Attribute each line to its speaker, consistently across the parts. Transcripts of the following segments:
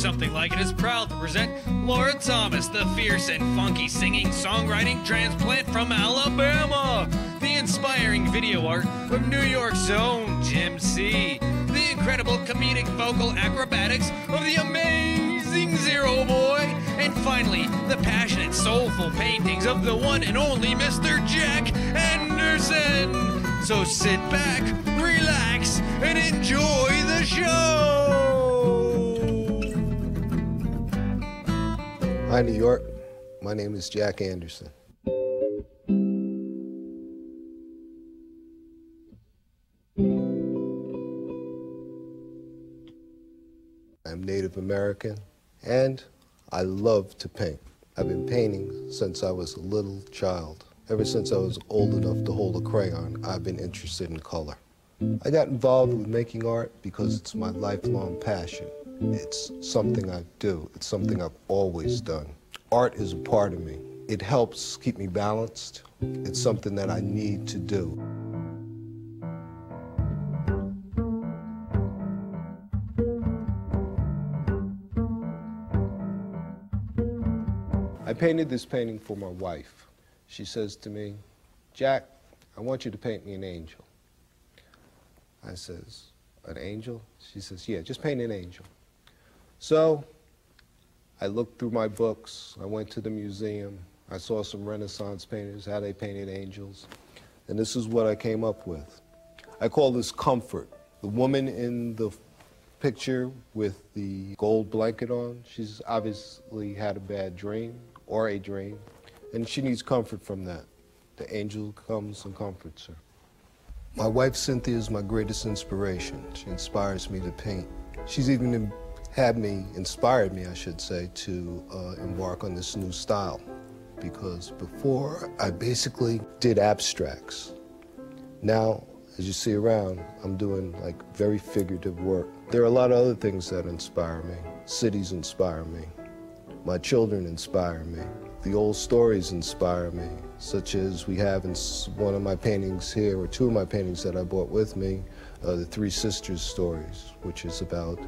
Speaker 1: something like it is proud to present Laura Thomas, the fierce and funky singing songwriting transplant from Alabama. The inspiring video art of New York's own Jim C. The incredible comedic vocal acrobatics of the amazing Zero Boy. And finally, the passionate, soulful paintings of the one and only Mr. Jack Anderson. So sit back, relax, and enjoy the show.
Speaker 2: Hi, New York. My name is Jack Anderson. I'm Native American and I love to paint. I've been painting since I was a little child. Ever since I was old enough to hold a crayon, I've been interested in color. I got involved with making art because it's my lifelong passion. It's something I do. It's something I've always done. Art is a part of me. It helps keep me balanced. It's something that I need to do. I painted this painting for my wife. She says to me, Jack, I want you to paint me an angel. I says, an angel? She says, yeah, just paint an angel. So I looked through my books. I went to the museum. I saw some Renaissance painters, how they painted angels. And this is what I came up with. I call this comfort. The woman in the picture with the gold blanket on, she's obviously had a bad dream or a dream, and she needs comfort from that. The angel comes and comforts her. My wife Cynthia is my greatest inspiration. She inspires me to paint. She's even had me, inspired me, I should say, to uh, embark on this new style. Because before, I basically did abstracts. Now, as you see around, I'm doing like very figurative work. There are a lot of other things that inspire me. Cities inspire me. My children inspire me. The old stories inspire me, such as we have in one of my paintings here, or two of my paintings that I brought with me, uh, the Three Sisters stories, which is about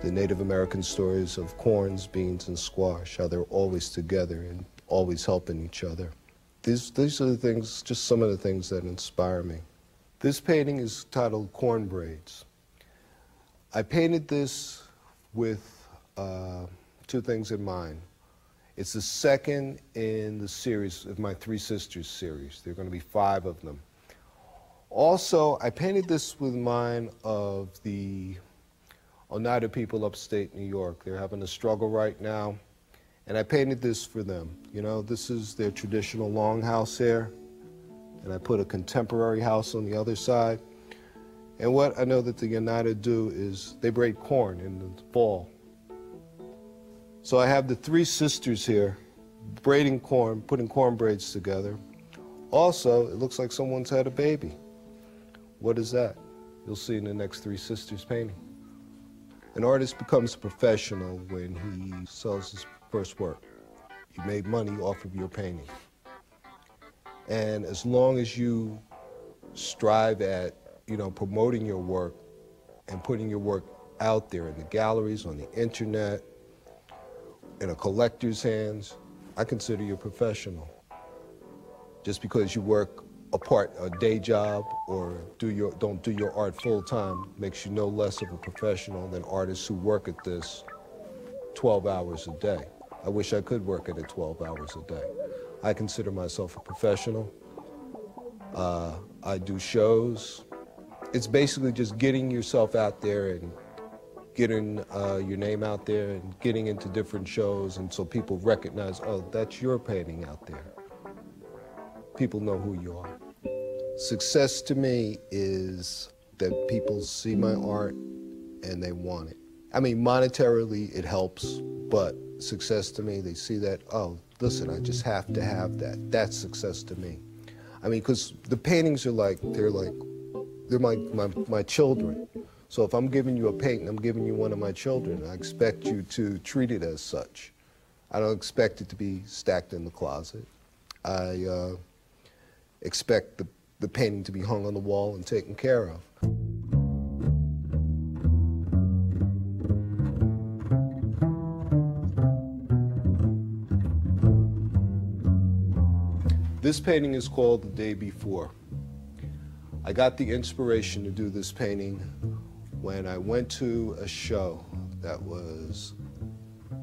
Speaker 2: the Native American stories of corns, beans, and squash, how they're always together and always helping each other. These, these are the things, just some of the things that inspire me. This painting is titled Corn Braids. I painted this with uh, two things in mind. It's the second in the series of my Three Sisters series. There are going to be five of them. Also, I painted this with mine of the Oneida people upstate New York. They're having a struggle right now, and I painted this for them. You know, this is their traditional longhouse here, and I put a contemporary house on the other side. And what I know that the Oneida do is they braid corn in the fall. So I have the three sisters here braiding corn, putting corn braids together. Also, it looks like someone's had a baby. What is that? You'll see in the next Three Sisters painting. An artist becomes a professional when he sells his first work. You made money off of your painting. And as long as you strive at, you know, promoting your work and putting your work out there in the galleries, on the internet, in a collector's hands, I consider you a professional. Just because you work a part, a day job, or do your, don't do your art full time makes you no less of a professional than artists who work at this 12 hours a day. I wish I could work at it 12 hours a day. I consider myself a professional. Uh, I do shows. It's basically just getting yourself out there and getting uh, your name out there and getting into different shows and so people recognize, oh, that's your painting out there. People know who you are. Success to me is that people see my art and they want it. I mean, monetarily it helps, but success to me, they see that, oh, listen, I just have to have that. That's success to me. I mean, because the paintings are like, they're like, they're my, my, my children. So if I'm giving you a painting, I'm giving you one of my children. I expect you to treat it as such. I don't expect it to be stacked in the closet. I uh, expect the, the painting to be hung on the wall and taken care of. This painting is called The Day Before. I got the inspiration to do this painting when I went to a show that was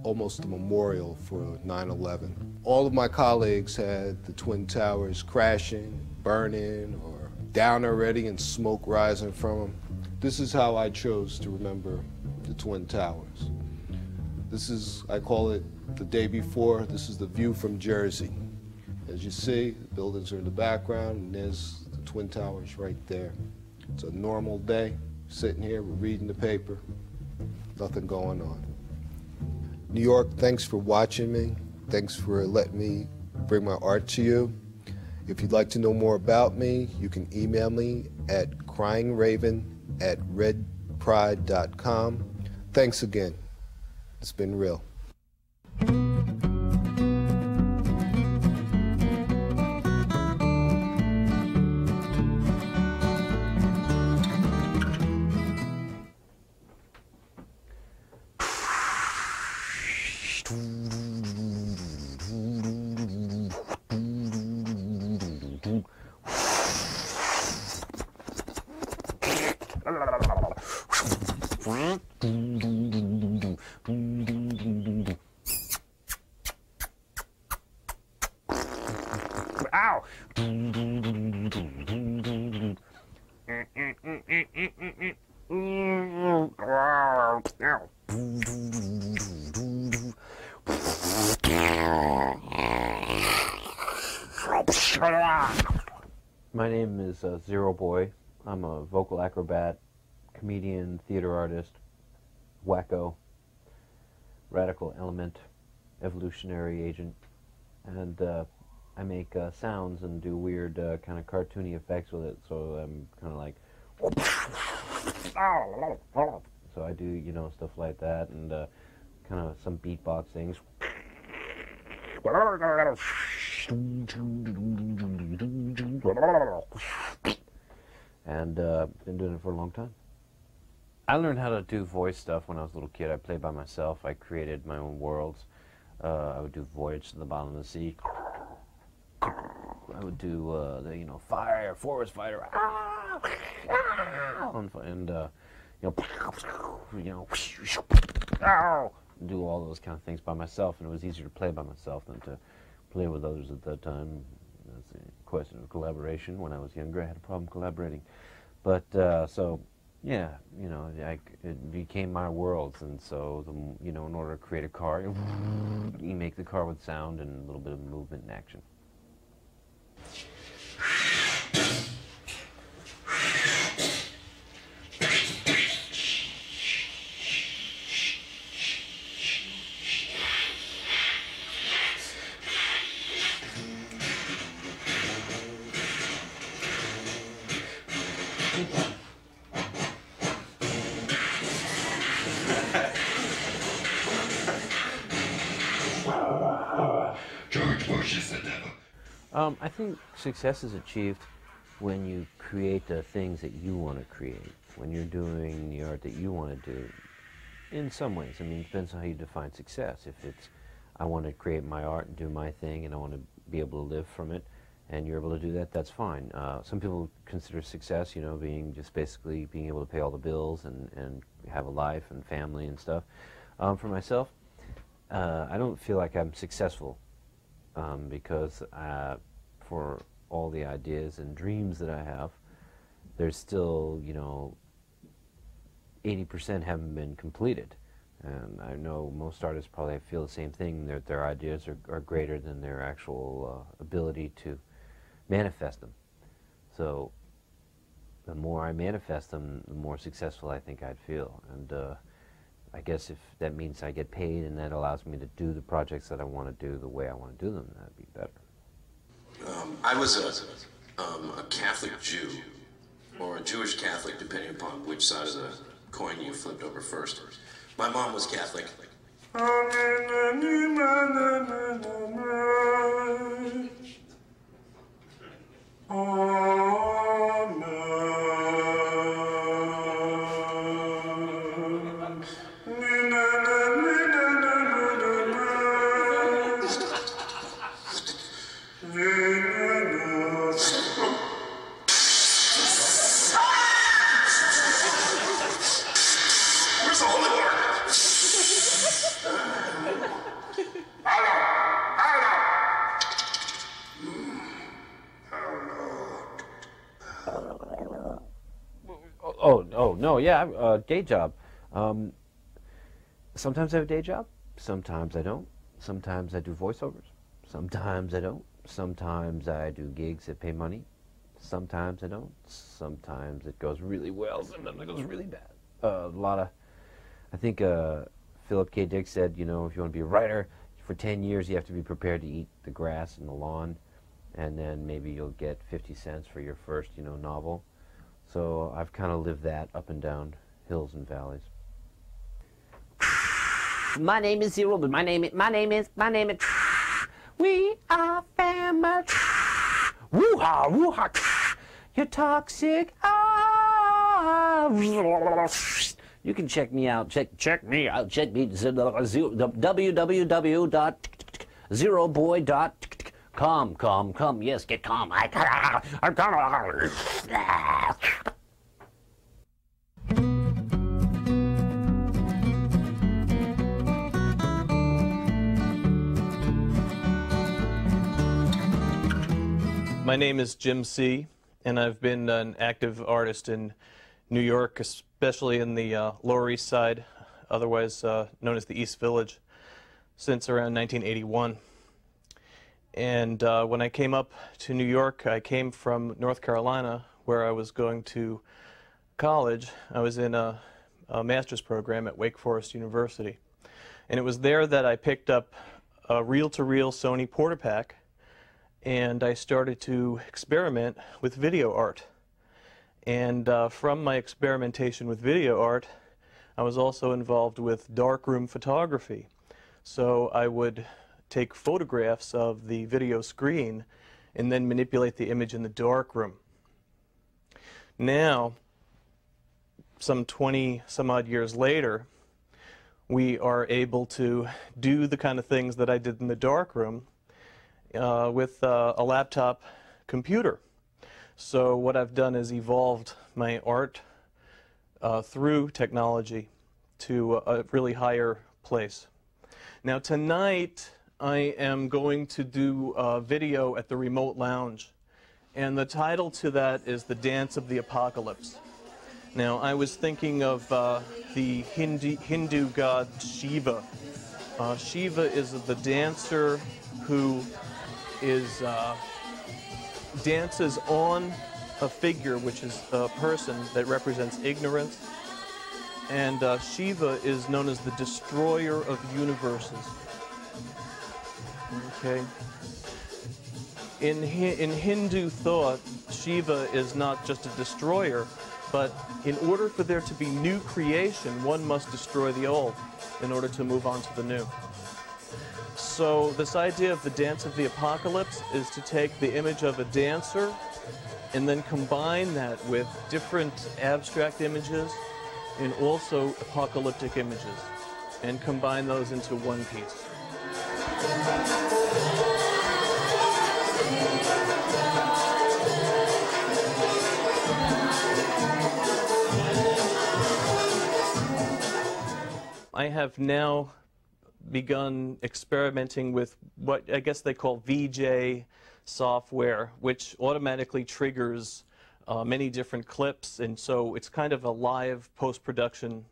Speaker 2: almost a memorial for 9-11. All of my colleagues had the Twin Towers crashing, burning, or down already and smoke rising from them. This is how I chose to remember the Twin Towers. This is, I call it the day before. This is the view from Jersey. As you see, the buildings are in the background, and there's the Twin Towers right there. It's a normal day, sitting here, we're reading the paper, nothing going on. New York, thanks for watching me. Thanks for letting me bring my art to you. If you'd like to know more about me, you can email me at cryingraven at redpride.com. Thanks again. It's been real.
Speaker 3: Uh, Zero Boy. I'm a vocal acrobat, comedian, theater artist, wacko, radical element, evolutionary agent, and uh, I make uh, sounds and do weird uh, kind of cartoony effects with it. So I'm kind of like, so I do you know stuff like that and uh, kind of some beatbox things. And uh, been doing it for a long time. I learned how to do voice stuff when I was a little kid. I played by myself. I created my own worlds. Uh, I would do Voyage to the Bottom of the Sea. I would do uh, the you know fire, forest fighter, ah, and uh, you know you know do all those kind of things by myself, and it was easier to play by myself than to play with others at that time. That's question of collaboration. When I was younger, I had a problem collaborating, but uh, so yeah, you know, I, it became my worlds, and so the, you know, in order to create a car, you make the car with sound and a little bit of movement and action. Um, I think success is achieved when you create the things that you want to create, when you're doing the art that you want to do. In some ways, I mean, it depends on how you define success. If it's, I want to create my art and do my thing, and I want to be able to live from it, and you're able to do that, that's fine. Uh, some people consider success, you know, being just basically being able to pay all the bills and, and have a life and family and stuff. Um, for myself, uh, I don't feel like I'm successful um, because uh, for all the ideas and dreams that I have, there's still, you know, 80% haven't been completed. And I know most artists probably feel the same thing, that their ideas are, are greater than their actual uh, ability to manifest them. So the more I manifest them, the more successful I think I'd feel. And uh, I guess if that means I get paid and that allows me to do the projects that I want to do the way I want to do them, that'd be better.
Speaker 4: Um, I was a, um, a Catholic Jew, or a Jewish Catholic, depending upon which side of the coin you flipped over first. My mom was Catholic.
Speaker 3: Yeah, uh, day job. Um, sometimes I have a day job. Sometimes I don't. Sometimes I do voiceovers. Sometimes I don't. Sometimes I do gigs that pay money. Sometimes I don't. Sometimes it goes really well. Sometimes it goes really bad. Uh, a lot of, I think uh, Philip K. Dick said, you know, if you want to be a writer for 10 years, you have to be prepared to eat the grass and the lawn, and then maybe you'll get 50 cents for your first, you know, novel. So I've kind of lived that up and down hills and valleys.
Speaker 5: My name is Zero, but my name is, my name is, my name is, we are family. Woo-ha, woo-ha, you're toxic. Ah. You can check me out. Check check me out. Check me www.zeroboy.com. Come, come. Come. Yes, get calm. I, I'm gonna.
Speaker 6: My name is Jim C., and I've been an active artist in New York, especially in the uh, Lower East Side, otherwise uh, known as the East Village, since around 1981. And uh, when I came up to New York, I came from North Carolina, where I was going to college. I was in a, a master's program at Wake Forest University. And it was there that I picked up a reel-to-reel Sony Portapak and I started to experiment with video art. And uh, from my experimentation with video art, I was also involved with darkroom photography. So I would take photographs of the video screen and then manipulate the image in the darkroom. Now, some 20 some odd years later, we are able to do the kind of things that I did in the darkroom uh, with uh, a laptop computer. So what I've done is evolved my art uh, through technology to a really higher place. Now tonight I am going to do a video at the Remote Lounge and the title to that is The Dance of the Apocalypse. Now I was thinking of uh, the Hindu, Hindu god Shiva. Uh, Shiva is the dancer who is uh, dances on a figure, which is a person that represents ignorance. And uh, Shiva is known as the destroyer of universes. Okay. In, in Hindu thought, Shiva is not just a destroyer, but in order for there to be new creation, one must destroy the old in order to move on to the new. So this idea of the dance of the apocalypse is to take the image of a dancer and then combine that with different abstract images and also apocalyptic images and combine those into one piece. I have now begun experimenting with what I guess they call VJ software, which automatically triggers uh, many different clips. And so it's kind of a live post-production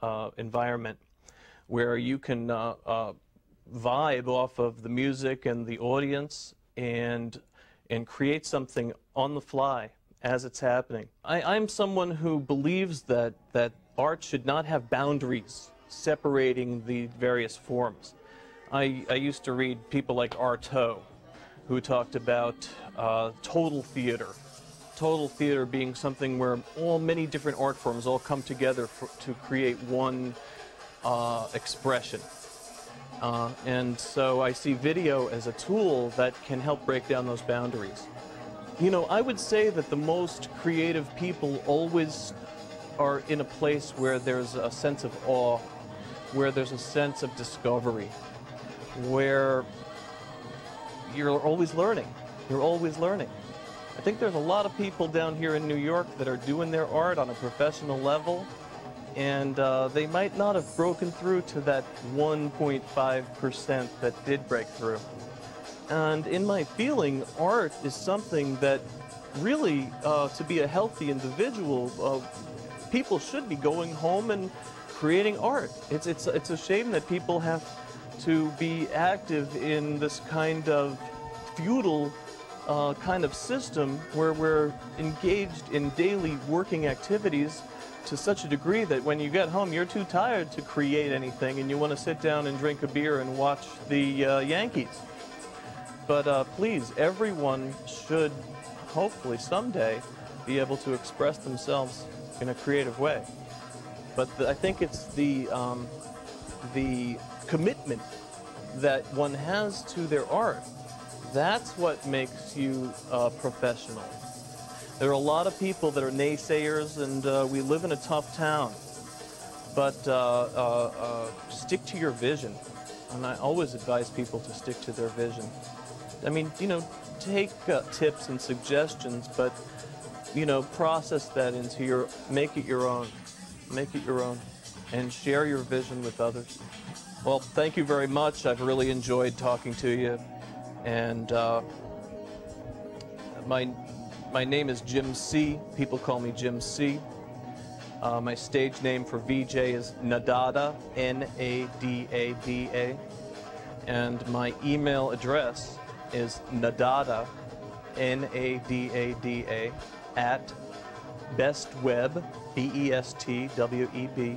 Speaker 6: uh, environment where you can uh, uh vibe off of the music and the audience and, and create something on the fly as it's happening. I, I'm someone who believes that, that art should not have boundaries separating the various forms. I, I used to read people like Artaud, who talked about uh, total theater. Total theater being something where all many different art forms all come together for, to create one uh, expression. Uh, and so I see video as a tool that can help break down those boundaries. You know, I would say that the most creative people always are in a place where there's a sense of awe where there's a sense of discovery, where you're always learning. You're always learning. I think there's a lot of people down here in New York that are doing their art on a professional level, and uh, they might not have broken through to that 1.5% that did break through. And in my feeling, art is something that really, uh, to be a healthy individual, uh, people should be going home and creating art. It's, it's, it's a shame that people have to be active in this kind of feudal uh, kind of system where we're engaged in daily working activities to such a degree that when you get home, you're too tired to create anything and you want to sit down and drink a beer and watch the uh, Yankees. But uh, please, everyone should hopefully someday be able to express themselves in a creative way. But the, I think it's the, um, the commitment that one has to their art. That's what makes you a professional. There are a lot of people that are naysayers, and uh, we live in a tough town. But uh, uh, uh, stick to your vision. And I always advise people to stick to their vision. I mean, you know, take uh, tips and suggestions, but, you know, process that into your, make it your own. Make it your own. And share your vision with others. Well, thank you very much. I've really enjoyed talking to you. And uh, my, my name is Jim C. People call me Jim C. Uh, my stage name for VJ is Nadada, N-A-D-A-D-A. And my email address is nadada, N-A-D-A-D-A, at bestweb, B-E-S-T-W-E-B,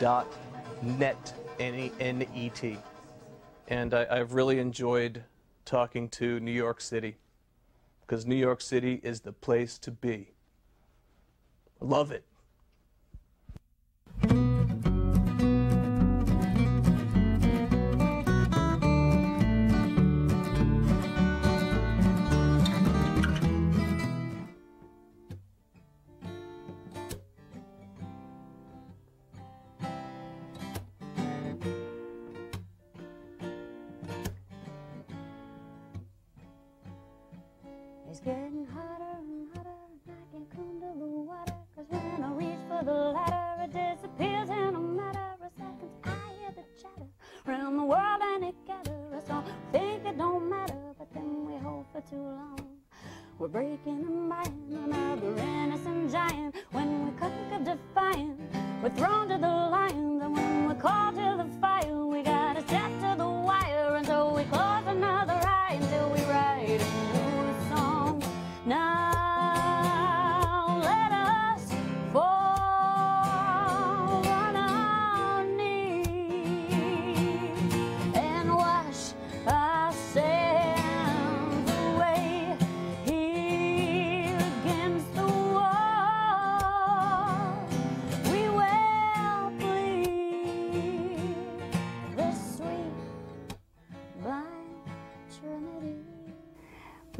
Speaker 6: dot net, N-E-N-E-T. And I, I've really enjoyed talking to New York City because New York City is the place to be. Love it.
Speaker 7: We're breaking and buying another innocent giant. When we conquer defiant, we're thrown to the lions. And when we're to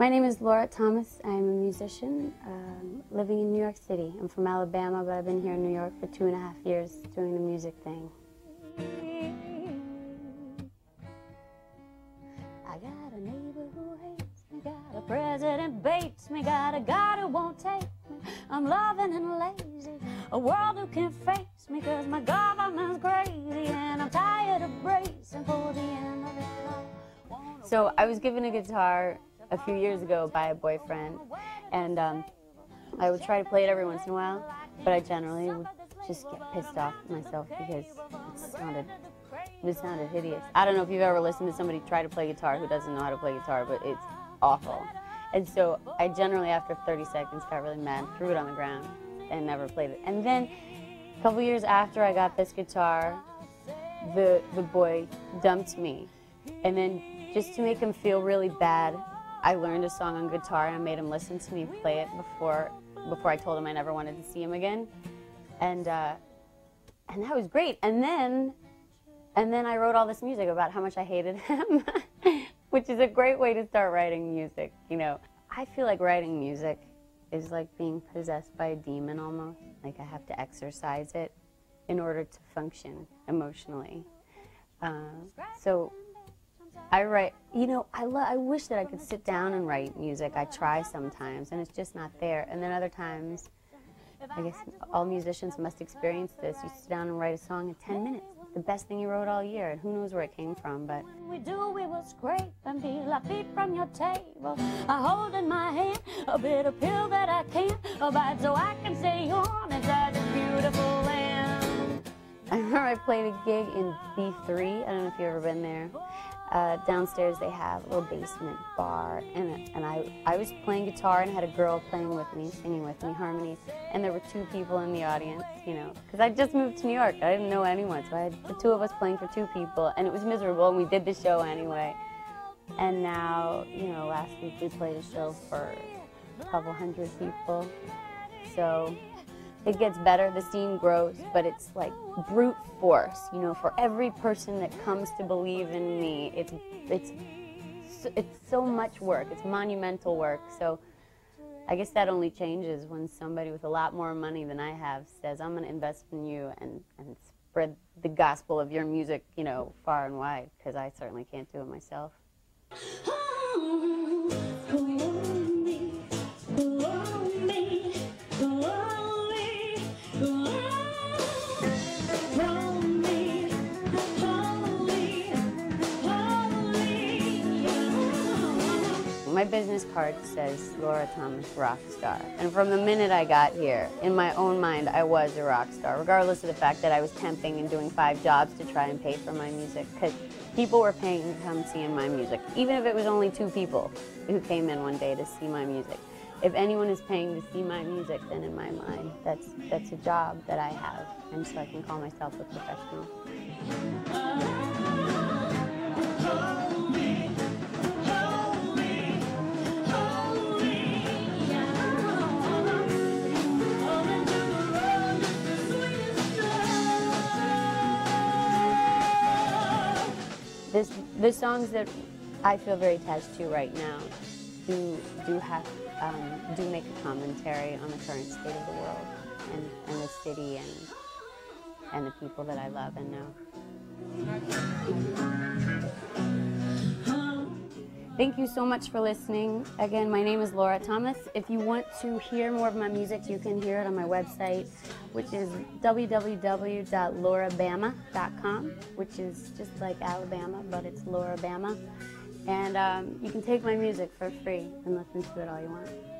Speaker 7: My name is Laura Thomas. I'm a musician um, living in New York City. I'm from Alabama, but I've been here in New York for two and a half years doing the music thing. I got a neighbor who hates me, got a president baits me, got a God who won't take me. I'm loving and lazy, a world who can't face me, cause my government's crazy, and I'm tired of bracing for the end of it. So I was given a guitar a few years ago by a boyfriend, and um, I would try to play it every once in a while, but I generally would just get pissed off myself because it sounded it sounded hideous. I don't know if you've ever listened to somebody try to play guitar who doesn't know how to play guitar, but it's awful. And so I generally, after 30 seconds, got really mad, threw it on the ground, and never played it. And then a couple years after I got this guitar, the the boy dumped me, and then just to make him feel really bad, I learned a song on guitar and I made him listen to me play it before before I told him I never wanted to see him again, and uh, and that was great. And then and then I wrote all this music about how much I hated him, which is a great way to start writing music. You know, I feel like writing music is like being possessed by a demon almost. Like I have to exercise it in order to function emotionally. Uh, so I write, you know, I, lo- I wish that I could sit down and write music. I try sometimes, and it's just not there. And then other times, I guess all musicians must experience this. You sit down and write a song in 10 minutes. The best thing you wrote all year, and who knows where it came from, but. We do, we will scrape and peel our feet from your table. I hold in my hand a bitter pill that I can't abide so I can stay on inside the beautiful land. I remember I played a gig in B3. I don't know if you've ever been there. Uh, downstairs they have a little basement bar, and, and I, I was playing guitar and had a girl playing with me, singing with me harmonies, and there were two people in the audience, you know, because I just moved to New York. I didn't know anyone, so I had the two of us playing for two people, and it was miserable, and we did the show anyway. And now, you know, last week we played a show for a couple hundred people. So it gets better, the scene grows, but it's like brute force, you know, for every person that comes to believe in me, it's it's it's so much work. It's monumental work. So I guess that only changes when somebody with a lot more money than I have says, "I'm going to invest in you and and spread the gospel of your music, you know, far and wide," because I certainly can't do it myself. My business card says Laura Thomas rock star. And from the minute I got here, in my own mind, I was a rock star, regardless of the fact that I was temping and doing five jobs to try and pay for my music. Because people were paying to come see my music, even if it was only two people who came in one day to see my music. If anyone is paying to see my music, then in my mind, that's, that's a job that I have. And so I can call myself a professional. The songs that I feel very attached to right now do do have um, do make a commentary on the current state of the world and, and the city and and the people that I love and know. Thank you so much for listening. Again, my name is Laura Thomas. If you want to hear more of my music, you can hear it on my website, which is www.laurabama.com, which is just like Alabama, but it's Laura Bama. And um, you can take my music for free and listen to it all you want.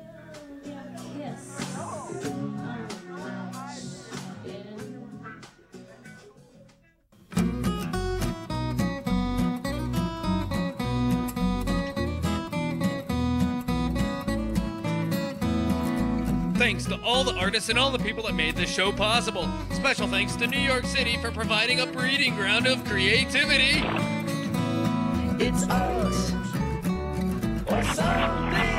Speaker 1: All the artists and all the people that made this show possible. Special thanks to New York City for providing a breeding ground of creativity.
Speaker 8: It's art. Or something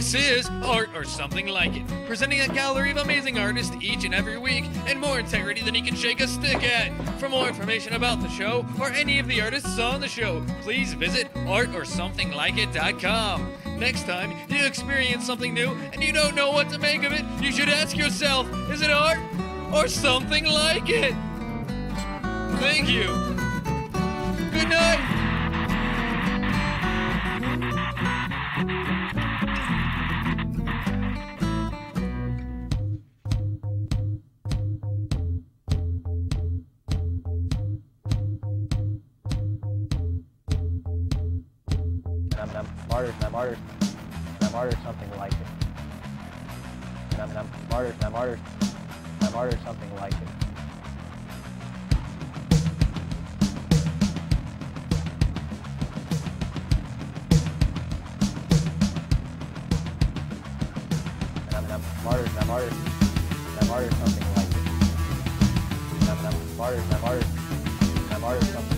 Speaker 1: This is Art or Something Like It, presenting a gallery of amazing artists each and every week, and more integrity than he can shake a stick at. For more information about the show or any of the artists on the show, please visit artorsomethinglikeit.com. Next time you experience something new and you don't know what to make of it, you should ask yourself, is it art or something like it? Thank you. Good night.
Speaker 9: And I'm, smarter I'm and something like it. I'm, and I'm smarter I'm something